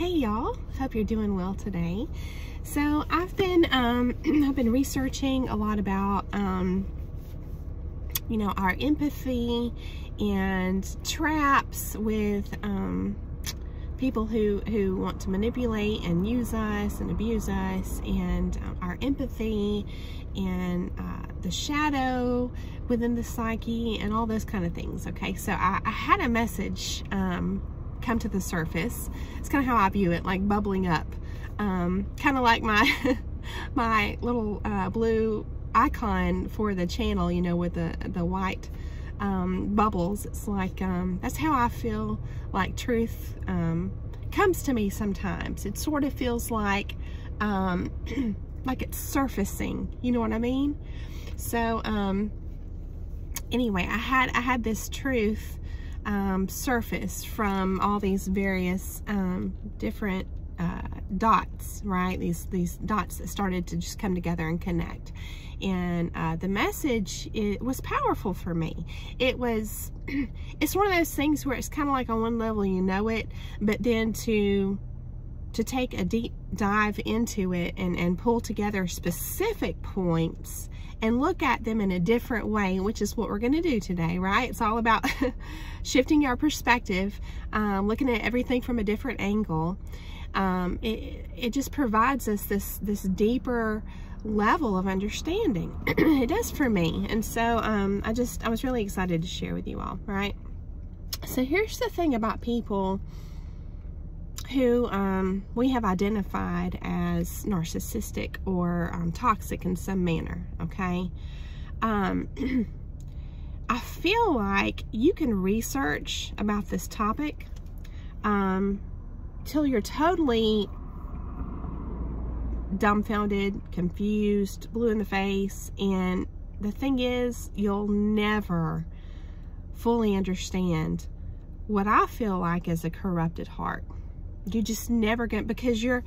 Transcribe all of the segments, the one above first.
Hey y'all, hope you're doing well today. So I've been um, I've been researching a lot about um, you know our empathy and traps with um, people who who want to manipulate and use us and abuse us and um, our empathy and uh, the shadow within the psyche and all those kind of things okay so I, I had a message um, come to the surface. It's kind of how I view it, like bubbling up. Um, kind of like my my little uh, blue icon for the channel, you know, with the, the white um, bubbles. It's like, um, that's how I feel like truth um, comes to me sometimes. It sort of feels like, um, like it's surfacing, you know what I mean? So, um, anyway, I had, I had this truth um, surface from all these various um, different uh, dots, right? These these dots that started to just come together and connect. And uh, the message it was powerful for me. It was, it's one of those things where it's kind of like on one level you know it, but then to to take a deep dive into it and, and pull together specific points and look at them in a different way, which is what we're going to do today, right? It's all about shifting our perspective, um, looking at everything from a different angle. Um, it, it just provides us this, this deeper level of understanding. it does for me. And so um, I just, I was really excited to share with you all, right? So here's the thing about people who um, we have identified as narcissistic or um, toxic in some manner, okay? Um, I feel like you can research about this topic um, till you're totally dumbfounded, confused, blue in the face, and the thing is, you'll never fully understand what I feel like is a corrupted heart you just never get because you're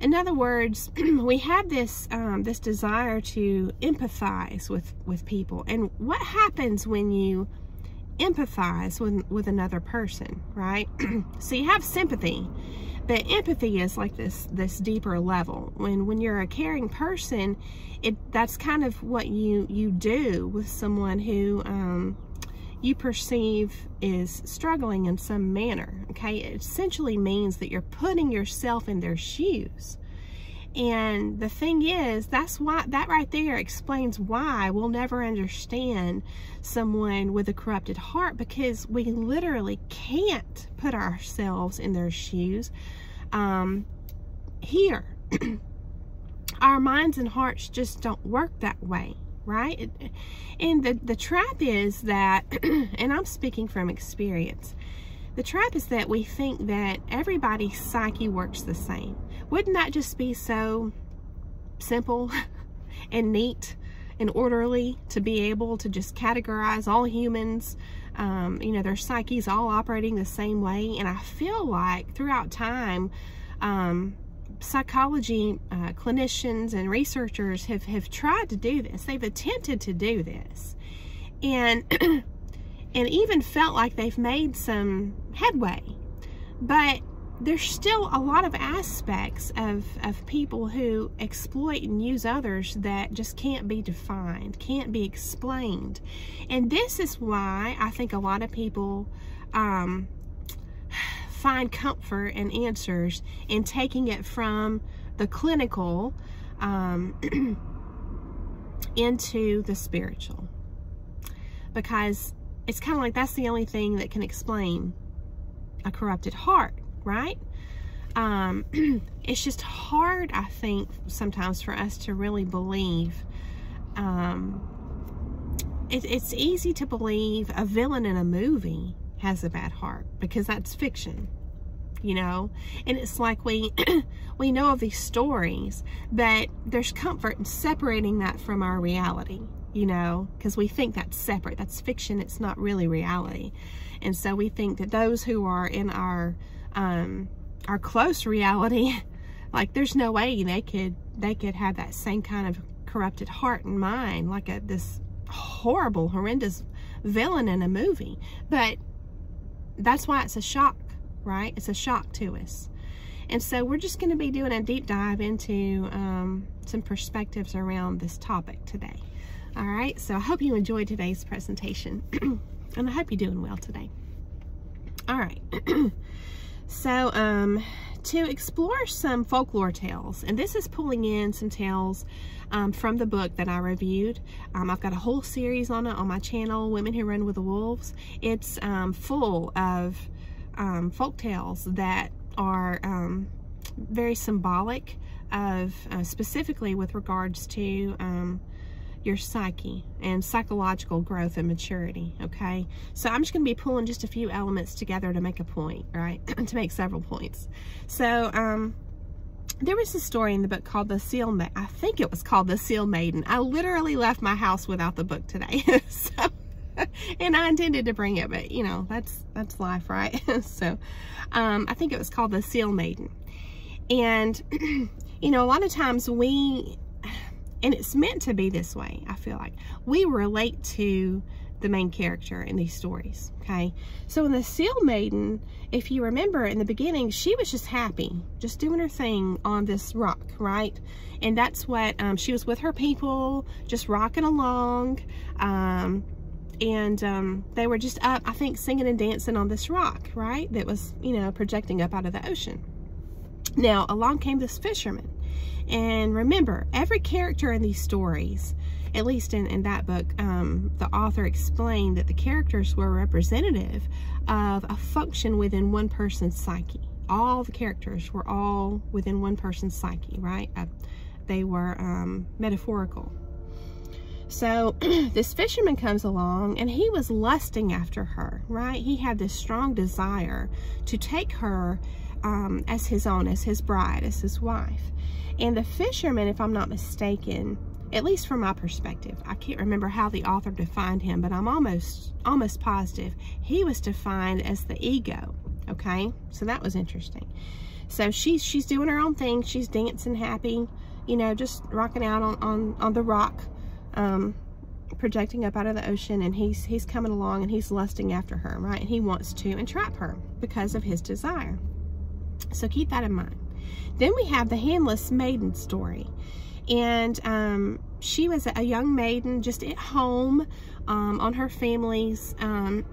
in other words we have this um, this desire to empathize with with people. And what happens when you empathize with with another person right? So you have sympathy but empathy is like this this deeper level. When when you're a caring person it that's kind of what you you do with someone who um, you perceive is struggling in some manner, okay? It essentially means that you're putting yourself in their shoes. And the thing is, that's why, that right there explains why we'll never understand someone with a corrupted heart because we literally can't put ourselves in their shoes um, here. Our minds and hearts just don't work that way right? And the, the trap is that, and I'm speaking from experience, the trap is that we think that everybody's psyche works the same. Wouldn't that just be so simple and neat and orderly to be able to just categorize all humans, um, you know, their psyches all operating the same way. And I feel like throughout time, um, psychology uh, clinicians and researchers have, have tried to do this. They've attempted to do this. And, and even felt like they've made some headway. But there's still a lot of aspects of, of people who exploit and use others that just can't be defined, can't be explained. And this is why I think a lot of people um, find comfort and answers in taking it from the clinical um, into the spiritual. Because it's kind of like that's the only thing that can explain a corrupted heart, right? Um, it's just hard, I think, sometimes for us to really believe. Um, it, it's easy to believe a villain in a movie has a bad heart because that's fiction you know? And it's like we we know of these stories but there's comfort in separating that from our reality you know? Because we think that's separate. That's fiction. It's not really reality. And so we think that those who are in our um our close reality like there's no way they could they could have that same kind of corrupted heart and mind like a this horrible horrendous villain in a movie. But that's why it's a shock, right? It's a shock to us. And so we're just going to be doing a deep dive into um, some perspectives around this topic today. All right, so I hope you enjoyed today's presentation, and I hope you're doing well today. All right, so um, to explore some folklore tales, and this is pulling in some tales um, from the book that I reviewed. Um, I've got a whole series on it on my channel, Women Who Run with the Wolves. It's um, full of um, folk tales that are um, very symbolic of uh, specifically with regards to um, your psyche and psychological growth and maturity, okay? So I'm just going to be pulling just a few elements together to make a point, right? to make several points. So, um, there was a story in the book called The Seal Maiden. I think it was called The Seal Maiden. I literally left my house without the book today. so, and I intended to bring it, but you know, that's, that's life, right? so, um, I think it was called The Seal Maiden. And, you know, a lot of times we and it's meant to be this way, I feel like. We relate to the main character in these stories, okay? So in the Seal Maiden, if you remember in the beginning, she was just happy, just doing her thing on this rock, right? And that's what, um, she was with her people, just rocking along, um, and um, they were just up, I think, singing and dancing on this rock, right? That was, you know, projecting up out of the ocean. Now, along came this fisherman, and remember, every character in these stories, at least in, in that book, um, the author explained that the characters were representative of a function within one person's psyche. All the characters were all within one person's psyche, right? Uh, they were um, metaphorical. So this fisherman comes along and he was lusting after her, right? He had this strong desire to take her um, as his own, as his bride, as his wife. And the fisherman, if I'm not mistaken, at least from my perspective, I can't remember how the author defined him, but I'm almost almost positive he was defined as the ego. Okay, so that was interesting. So she's she's doing her own thing. She's dancing happy, you know, just rocking out on on on the rock, um, projecting up out of the ocean, and he's he's coming along and he's lusting after her, right? And he wants to entrap her because of his desire. So keep that in mind. Then we have the handless maiden story. And um, she was a young maiden just at home um, on her family's um,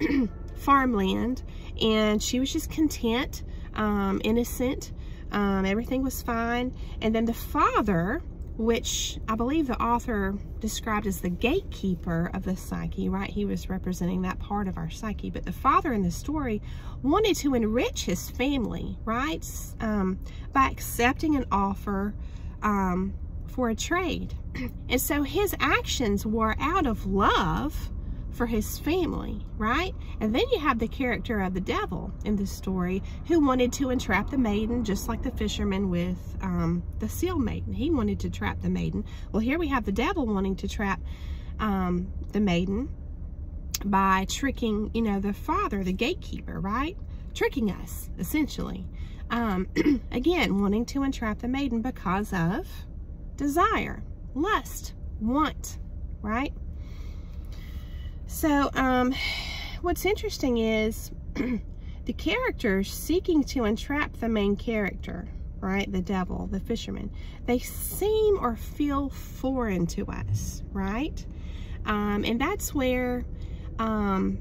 farmland. And she was just content, um, innocent. Um, everything was fine. And then the father which I believe the author described as the gatekeeper of the psyche, right? He was representing that part of our psyche. But the father in the story wanted to enrich his family, right? Um, by accepting an offer um, for a trade. And so his actions were out of love for his family, right? And then you have the character of the devil in this story who wanted to entrap the maiden just like the fisherman with um, the seal maiden. He wanted to trap the maiden. Well, here we have the devil wanting to trap um, the maiden by tricking, you know, the father, the gatekeeper, right? Tricking us, essentially. Um, again, wanting to entrap the maiden because of desire, lust, want, right? So, um, what's interesting is the characters seeking to entrap the main character, right? The devil, the fisherman, they seem or feel foreign to us, right? Um, and that's where, um,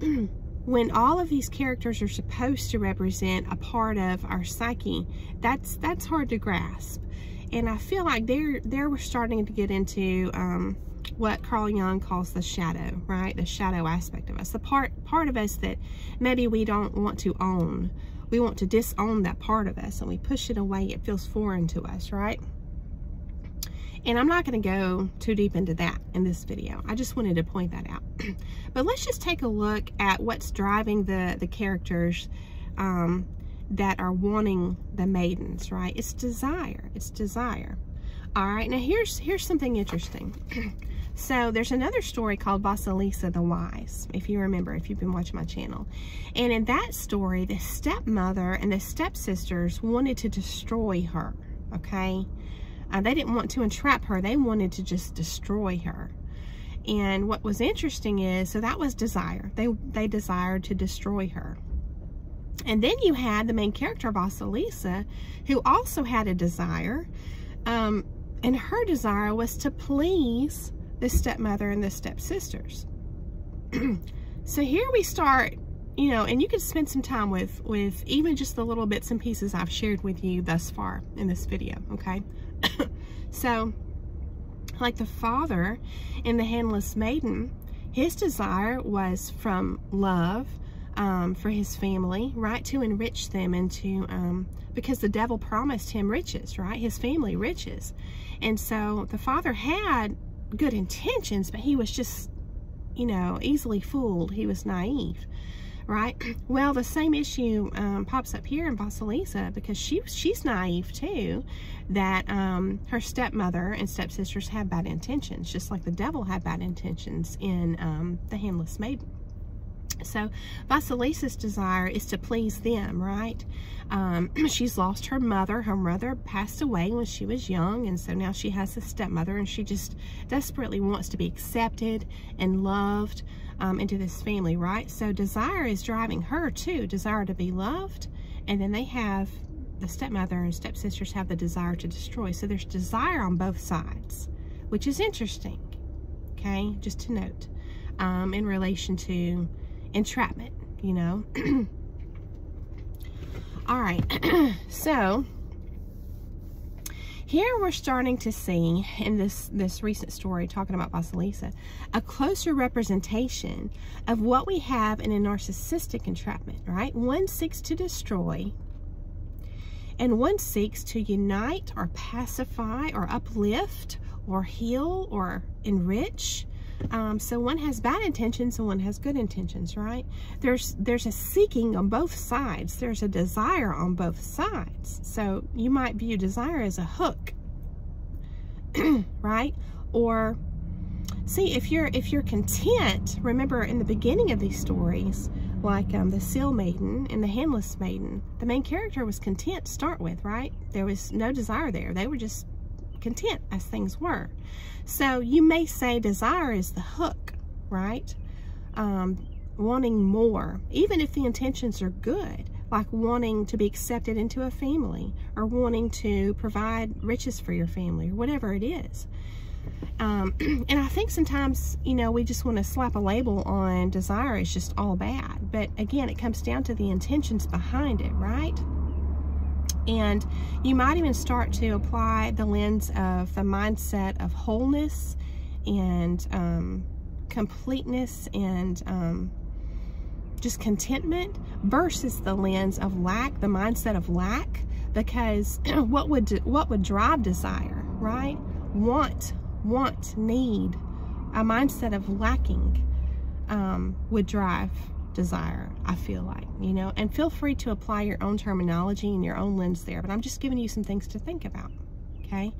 when all of these characters are supposed to represent a part of our psyche, that's that's hard to grasp. And I feel like they're they're starting to get into um, what Carl Jung calls the shadow, right? The shadow aspect of us. The part, part of us that maybe we don't want to own. We want to disown that part of us and we push it away. It feels foreign to us, right? And I'm not going to go too deep into that in this video. I just wanted to point that out. but let's just take a look at what's driving the, the characters um, that are wanting the maidens, right? It's desire. It's desire. All right, now here's here's something interesting. so there's another story called Vasilisa the Wise, if you remember, if you've been watching my channel. And in that story, the stepmother and the stepsisters wanted to destroy her, okay? Uh, they didn't want to entrap her. They wanted to just destroy her. And what was interesting is, so that was desire. They, they desired to destroy her. And then you had the main character, Vasilisa, who also had a desire. Um, and her desire was to please the stepmother and the stepsisters. so here we start, you know, and you can spend some time with, with even just the little bits and pieces I've shared with you thus far in this video, okay? so, like the father in The Handless Maiden, his desire was from love um, for his family, right? To enrich them and to, um, because the devil promised him riches, right? His family riches. And so the father had good intentions, but he was just, you know, easily fooled. He was naive, right? Well, the same issue um, pops up here in Vasilisa because she she's naive too, that um, her stepmother and stepsisters had bad intentions, just like the devil had bad intentions in um, The Handless Maiden. So Vasilisa's desire is to please them, right? Um, she's lost her mother. Her mother passed away when she was young, and so now she has a stepmother, and she just desperately wants to be accepted and loved um, into this family, right? So desire is driving her too, desire to be loved, and then they have the stepmother and stepsisters have the desire to destroy. So there's desire on both sides, which is interesting, okay? Just to note um, in relation to entrapment, you know. All right, so here we're starting to see in this this recent story talking about Vasilisa a closer representation of what we have in a narcissistic entrapment right one seeks to destroy and one seeks to unite or pacify or uplift or heal or enrich um, so one has bad intentions and one has good intentions, right? There's there's a seeking on both sides. There's a desire on both sides. So you might view desire as a hook, right? Or see if you're if you're content. Remember in the beginning of these stories, like um, the Seal Maiden and the Handless Maiden, the main character was content to start with, right? There was no desire there. They were just content as things were. So you may say desire is the hook, right? Um, wanting more, even if the intentions are good, like wanting to be accepted into a family or wanting to provide riches for your family or whatever it is. Um, and I think sometimes, you know, we just want to slap a label on desire is just all bad. But again, it comes down to the intentions behind it, right? And you might even start to apply the lens of the mindset of wholeness and um, completeness and um, just contentment versus the lens of lack, the mindset of lack, because what would what would drive desire, right? Want, want, need, a mindset of lacking um, would drive desire, I feel like, you know, and feel free to apply your own terminology and your own lens there, but I'm just giving you some things to think about, okay?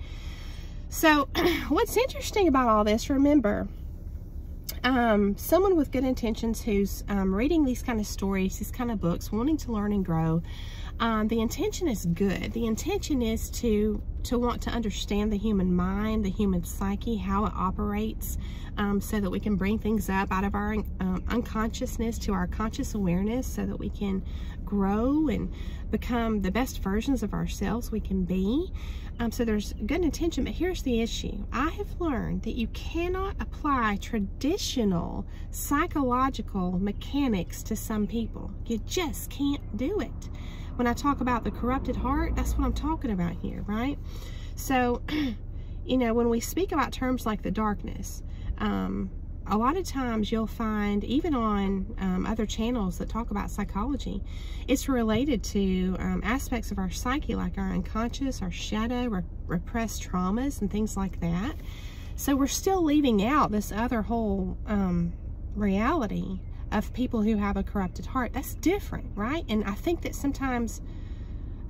So what's interesting about all this, remember, um, someone with good intentions who's um, reading these kind of stories, these kind of books, wanting to learn and grow, um, the intention is good. The intention is to to want to understand the human mind, the human psyche, how it operates, um, so that we can bring things up out of our um, unconsciousness to our conscious awareness so that we can grow and become the best versions of ourselves we can be. Um, so there's good intention, but here's the issue. I have learned that you cannot apply traditional psychological mechanics to some people. You just can't do it. When I talk about the corrupted heart, that's what I'm talking about here, right? So, you know, when we speak about terms like the darkness, um, a lot of times you'll find, even on um, other channels that talk about psychology, it's related to um, aspects of our psyche, like our unconscious, our shadow, re repressed traumas, and things like that. So we're still leaving out this other whole um, reality of people who have a corrupted heart. That's different, right? And I think that sometimes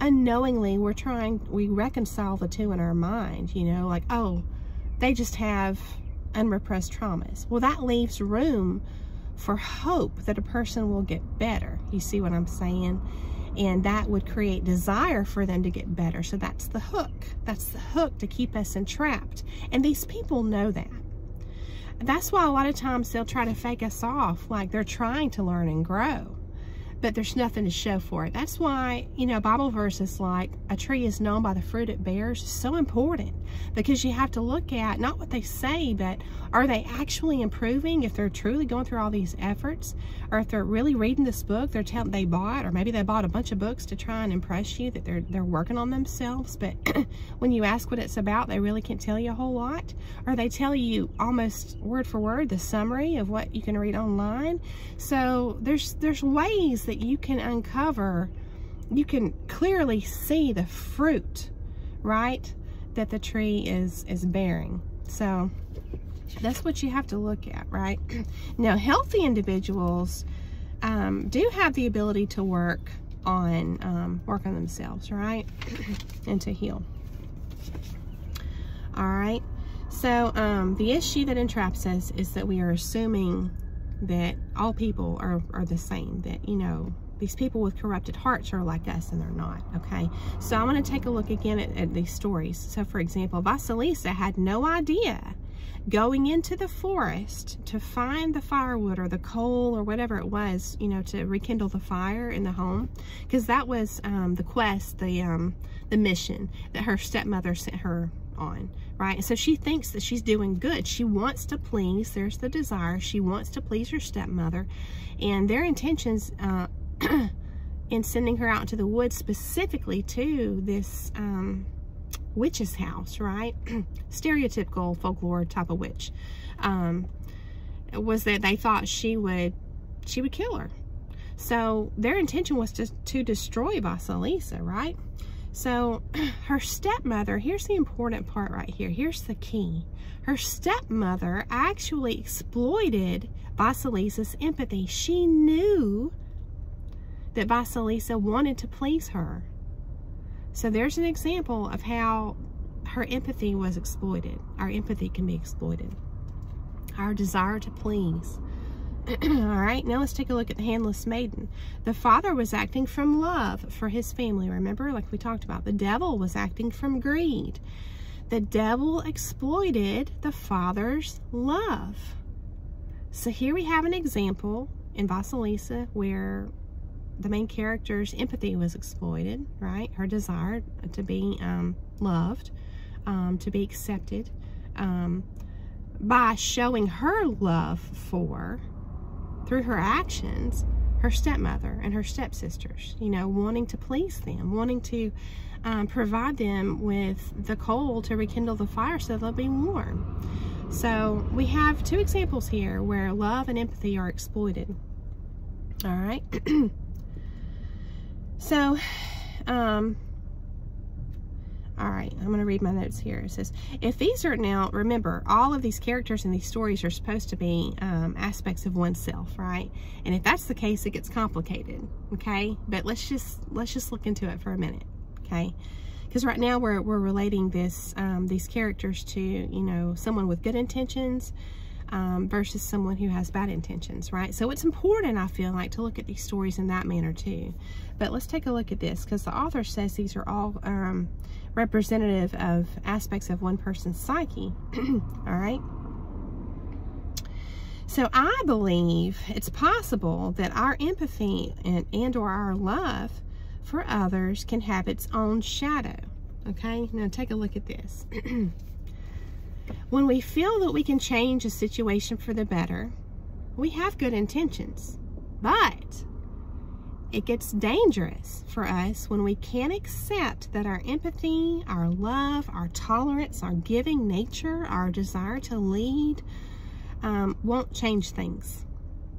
unknowingly we're trying, we reconcile the two in our mind, you know, like, oh, they just have unrepressed traumas. Well, that leaves room for hope that a person will get better. You see what I'm saying? And that would create desire for them to get better. So that's the hook. That's the hook to keep us entrapped. And these people know that. That's why a lot of times they'll try to fake us off like they're trying to learn and grow. But there's nothing to show for it. That's why, you know, Bible verses like a tree is known by the fruit it bears is so important because you have to look at not what they say, but are they actually improving if they're truly going through all these efforts? Or if they're really reading this book they're telling they bought or maybe they bought a bunch of books to try and impress you that they're they're working on themselves. But when you ask what it's about they really can't tell you a whole lot. Or they tell you almost word for word the summary of what you can read online. So there's there's ways that that you can uncover, you can clearly see the fruit, right, that the tree is, is bearing. So that's what you have to look at, right? now, healthy individuals um, do have the ability to work on um, work on themselves, right, and to heal. All right. So um, the issue that entraps us is that we are assuming that all people are, are the same, that, you know, these people with corrupted hearts are like us and they're not, okay? So I want to take a look again at, at these stories. So for example, Vasilisa had no idea going into the forest to find the firewood or the coal or whatever it was, you know, to rekindle the fire in the home. Because that was um, the quest, the, um, the mission that her stepmother sent her on, right? so she thinks that she's doing good. She wants to please, there's the desire, she wants to please her stepmother. And their intentions uh, in sending her out into the woods specifically to this um, witch's house, right? Stereotypical folklore type of witch. Um, was that they thought she would, she would kill her. So their intention was to, to destroy Vasilisa, right? So her stepmother, here's the important part right here. Here's the key. Her stepmother actually exploited Vasilisa's empathy. She knew that Vasilisa wanted to please her. So there's an example of how her empathy was exploited. Our empathy can be exploited. Our desire to please. All right, now let's take a look at the handless maiden. The father was acting from love for his family. Remember, like we talked about, the devil was acting from greed. The devil exploited the father's love. So here we have an example in Vasilisa where the main character's empathy was exploited, right? Her desire to be um, loved, um, to be accepted, um, by showing her love for through her actions, her stepmother and her stepsisters, you know, wanting to please them, wanting to um, provide them with the coal to rekindle the fire so they'll be warm. So we have two examples here where love and empathy are exploited. All right. so, um, all right, I'm going to read my notes here. It says, if these are now, remember, all of these characters in these stories are supposed to be um, aspects of oneself, right? And if that's the case, it gets complicated, okay? But let's just let's just look into it for a minute, okay? Because right now we're, we're relating this um, these characters to, you know, someone with good intentions um, versus someone who has bad intentions, right? So it's important, I feel like, to look at these stories in that manner too. But let's take a look at this because the author says these are all um, representative of aspects of one person's psyche. All right. So I believe it's possible that our empathy and, and or our love for others can have its own shadow. Okay, now take a look at this. when we feel that we can change a situation for the better, we have good intentions. But it gets dangerous for us when we can't accept that our empathy, our love, our tolerance, our giving nature, our desire to lead um, won't change things.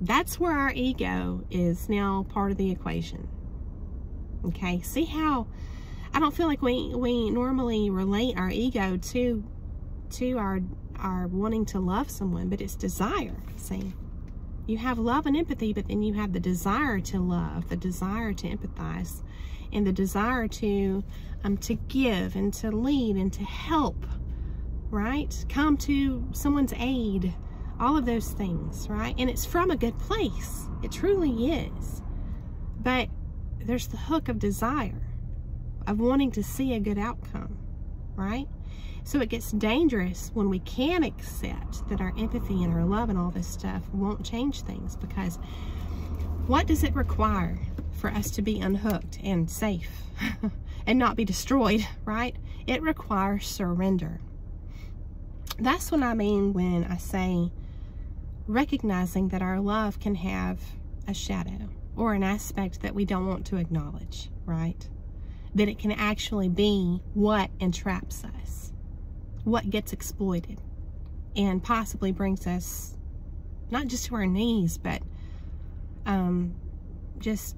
That's where our ego is now part of the equation. Okay, see how I don't feel like we, we normally relate our ego to to our our wanting to love someone, but it's desire, see? You have love and empathy, but then you have the desire to love, the desire to empathize, and the desire to um, to give and to lead and to help, right? Come to someone's aid, all of those things, right? And it's from a good place. It truly is. But there's the hook of desire, of wanting to see a good outcome, right? So it gets dangerous when we can accept that our empathy and our love and all this stuff won't change things because what does it require? for us to be unhooked and safe and not be destroyed, right? It requires surrender. That's what I mean when I say recognizing that our love can have a shadow or an aspect that we don't want to acknowledge, right? That it can actually be what entraps us, what gets exploited, and possibly brings us not just to our knees, but um, just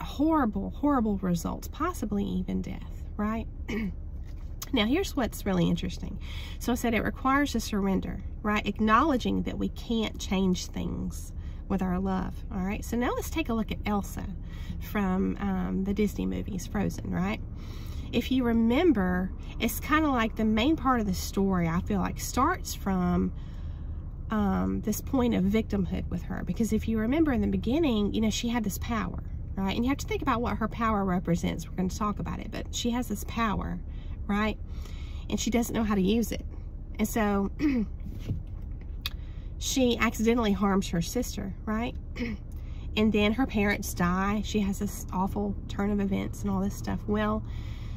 horrible, horrible results, possibly even death, right? now, here's what's really interesting. So I said it requires a surrender, right? Acknowledging that we can't change things with our love, all right? So now let's take a look at Elsa from um, the Disney movies, Frozen, right? If you remember, it's kind of like the main part of the story, I feel like, starts from um, this point of victimhood with her. Because if you remember in the beginning, you know, she had this power, right? And you have to think about what her power represents. We're going to talk about it, but she has this power, right? And she doesn't know how to use it. And so she accidentally harms her sister, right? and then her parents die. She has this awful turn of events and all this stuff. Well,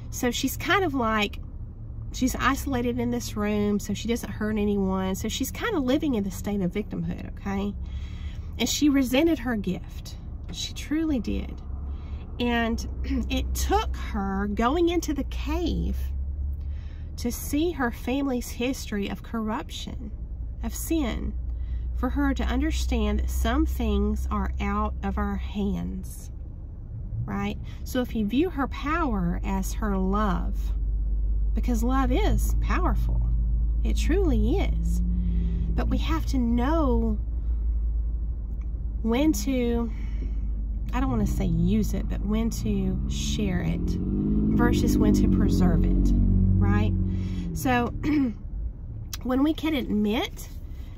so she's kind of like she's isolated in this room so she doesn't hurt anyone. So she's kind of living in the state of victimhood, okay? And she resented her gift. She truly did. And it took her going into the cave to see her family's history of corruption, of sin, for her to understand that some things are out of our hands, right? So if you view her power as her love, because love is powerful. It truly is. But we have to know when to, I don't want to say use it, but when to share it versus when to preserve it, right? So when we can admit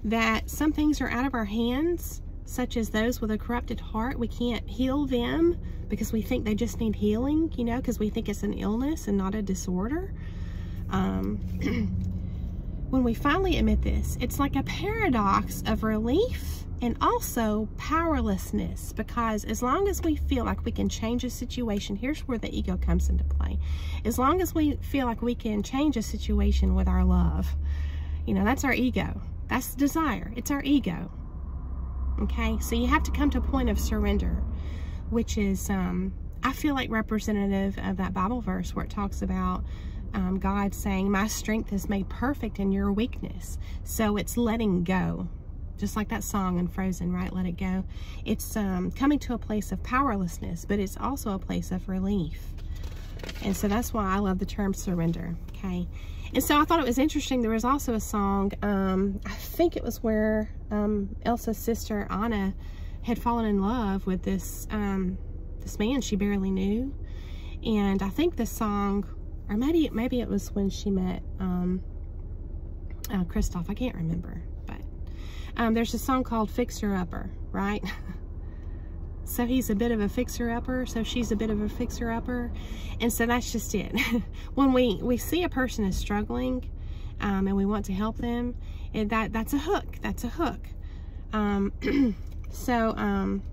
that some things are out of our hands, such as those with a corrupted heart, we can't heal them because we think they just need healing, you know, because we think it's an illness and not a disorder. Um, when we finally admit this, it's like a paradox of relief and also powerlessness because as long as we feel like we can change a situation, here's where the ego comes into play. As long as we feel like we can change a situation with our love, you know, that's our ego. That's desire. It's our ego. Okay, so you have to come to a point of surrender, which is, um, I feel like representative of that Bible verse where it talks about um, God saying, My strength is made perfect in your weakness. So it's letting go. Just like that song in Frozen, right? Let it go. It's um, coming to a place of powerlessness, but it's also a place of relief. And so that's why I love the term surrender, okay? And so I thought it was interesting. There was also a song, um, I think it was where um, Elsa's sister, Anna, had fallen in love with this, um, this man she barely knew. And I think the song or maybe maybe it was when she met um, uh, Kristoff. I can't remember, but um, there's a song called "Fixer Upper," right? so he's a bit of a fixer-upper, so she's a bit of a fixer-upper, and so that's just it. when we we see a person is struggling, um, and we want to help them, and that that's a hook. That's a hook. Um, so um,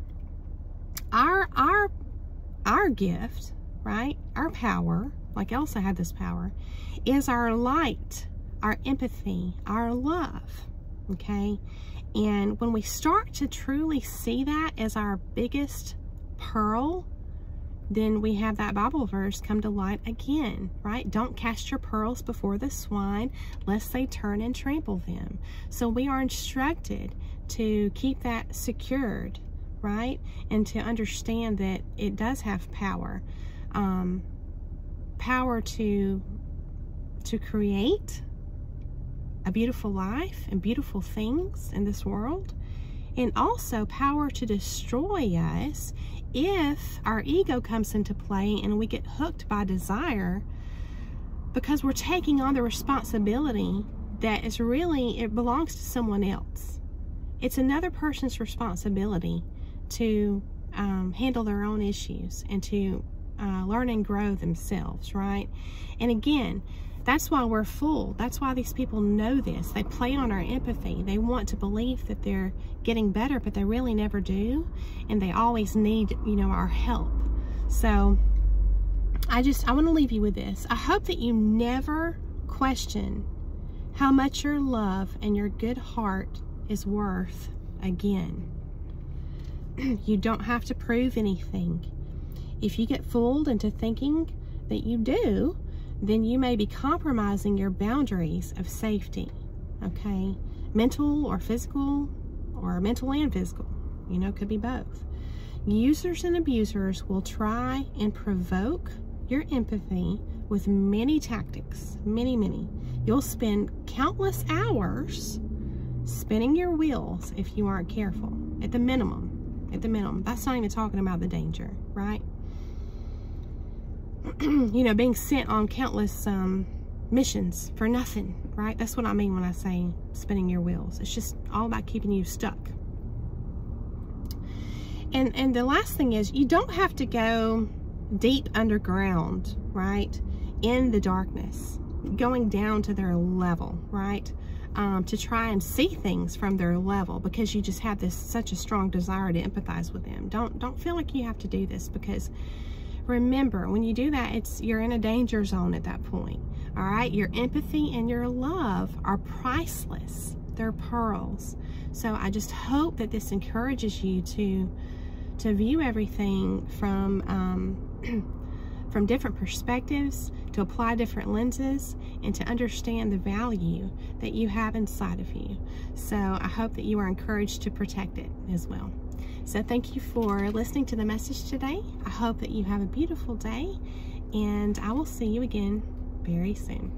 our our our gift, right? Our power like Elsa had this power, is our light, our empathy, our love, okay? And when we start to truly see that as our biggest pearl, then we have that Bible verse come to light again, right? Don't cast your pearls before the swine, lest they turn and trample them. So we are instructed to keep that secured, right? And to understand that it does have power. Um, power to to create a beautiful life and beautiful things in this world and also power to destroy us if our ego comes into play and we get hooked by desire because we're taking on the responsibility that is really it belongs to someone else it's another person's responsibility to um, handle their own issues and to uh, learn and grow themselves, right? And again, that's why we're full. That's why these people know this. They play on our empathy. They want to believe that they're getting better, but they really never do. And they always need, you know, our help. So I just, I want to leave you with this. I hope that you never question how much your love and your good heart is worth again. you don't have to prove anything. If you get fooled into thinking that you do, then you may be compromising your boundaries of safety, okay? Mental or physical, or mental and physical, you know, could be both. Users and abusers will try and provoke your empathy with many tactics, many, many. You'll spend countless hours spinning your wheels if you aren't careful, at the minimum, at the minimum. That's not even talking about the danger, right? you know, being sent on countless um, missions for nothing, right? That's what I mean when I say spinning your wheels. It's just all about keeping you stuck. And, and the last thing is you don't have to go deep underground, right? In the darkness, going down to their level, right? Um, to try and see things from their level because you just have this such a strong desire to empathize with them. Don't don't feel like you have to do this because remember when you do that it's you're in a danger zone at that point. All right, your empathy and your love are priceless. They're pearls. So I just hope that this encourages you to to view everything from um, from different perspectives, to apply different lenses, and to understand the value that you have inside of you. So I hope that you are encouraged to protect it as well. So thank you for listening to the message today. I hope that you have a beautiful day and I will see you again very soon.